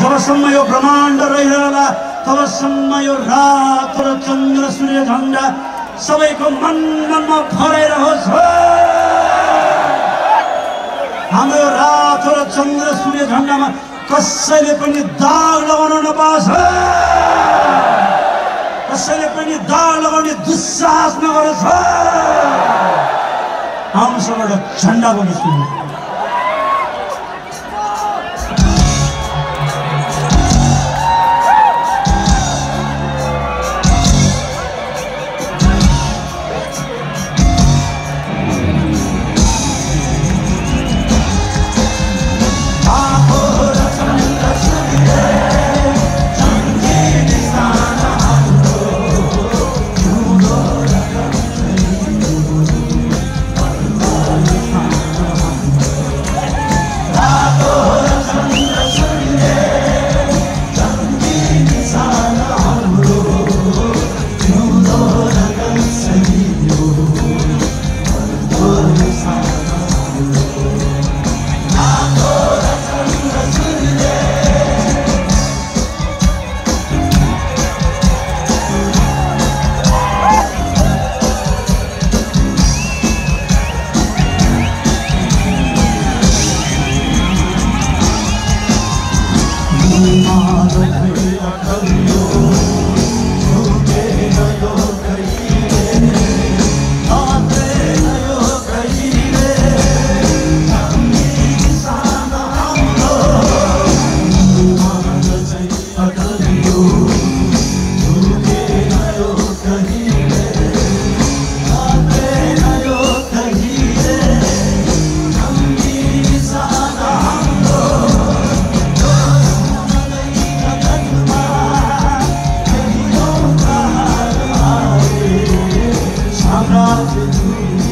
जबसम्म यो ब्रह्माण्ड रहिरहला तबसम्म यो रात र चन्द्र सूर्य झन्डा सबैको मन मनमा फहराइरहोस् हो। हाम्रो रात र चन्द्र सूर्य झन्डामा कसैले पनि दाग लगाउन नपाओस्। कसैले पनि दाग लगाउने दुस्साहस नगरोस् एउटा झन्डा पनि सुन्नु to do